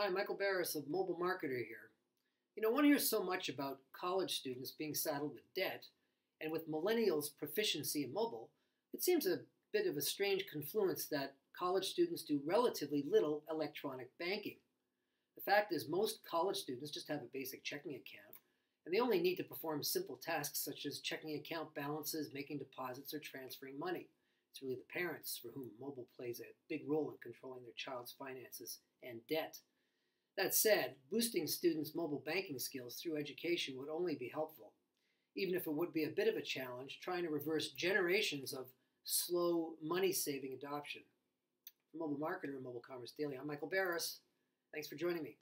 Hi, Michael Barris of Mobile Marketer here. You know, one hears so much about college students being saddled with debt, and with millennials' proficiency in mobile, it seems a bit of a strange confluence that college students do relatively little electronic banking. The fact is, most college students just have a basic checking account, and they only need to perform simple tasks such as checking account balances, making deposits, or transferring money. It's really the parents for whom mobile plays a big role in controlling their child's finances and debt. That said, boosting students' mobile banking skills through education would only be helpful, even if it would be a bit of a challenge trying to reverse generations of slow money saving adoption. For Mobile Marketer and Mobile Commerce Daily, I'm Michael Barris. Thanks for joining me.